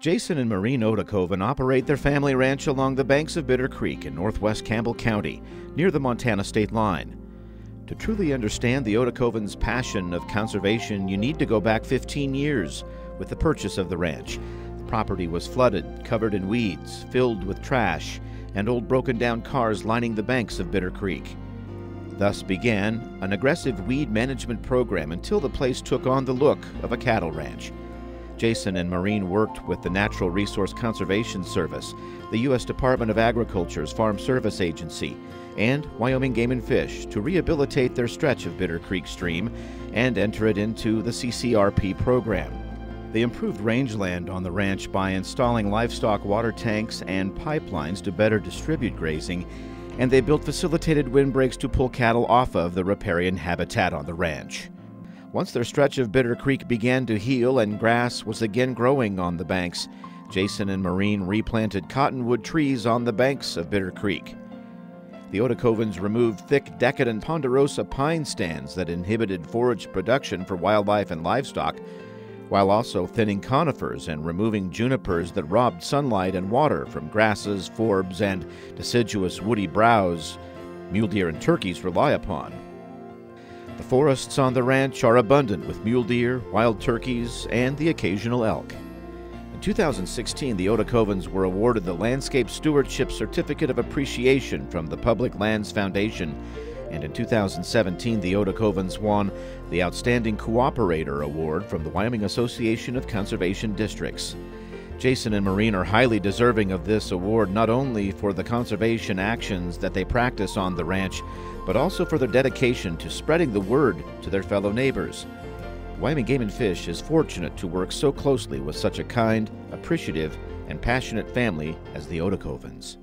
Jason and Maureen Oedekoven operate their family ranch along the banks of Bitter Creek in northwest Campbell County, near the Montana state line. To truly understand the Oedekoven's passion of conservation, you need to go back 15 years with the purchase of the ranch. The property was flooded, covered in weeds, filled with trash, and old broken down cars lining the banks of Bitter Creek. Thus began an aggressive weed management program until the place took on the look of a cattle ranch. Jason and Maureen worked with the Natural Resource Conservation Service, the U.S. Department of Agriculture's Farm Service Agency, and Wyoming Game and Fish to rehabilitate their stretch of Bitter Creek Stream and enter it into the CCRP program. They improved rangeland on the ranch by installing livestock water tanks and pipelines to better distribute grazing and they built facilitated windbreaks to pull cattle off of the riparian habitat on the ranch. Once their stretch of Bitter Creek began to heal and grass was again growing on the banks, Jason and Maureen replanted cottonwood trees on the banks of Bitter Creek. The Oedekovens removed thick, decadent ponderosa pine stands that inhibited forage production for wildlife and livestock while also thinning conifers and removing junipers that robbed sunlight and water from grasses, forbs, and deciduous woody browse mule deer and turkeys rely upon. The forests on the ranch are abundant with mule deer, wild turkeys, and the occasional elk. In 2016, the Oedekovens were awarded the Landscape Stewardship Certificate of Appreciation from the Public Lands Foundation and in 2017 the Oedekovens won the Outstanding Cooperator Award from the Wyoming Association of Conservation Districts. Jason and Maureen are highly deserving of this award not only for the conservation actions that they practice on the ranch, but also for their dedication to spreading the word to their fellow neighbors. Wyoming Game and Fish is fortunate to work so closely with such a kind, appreciative, and passionate family as the Oedekovens.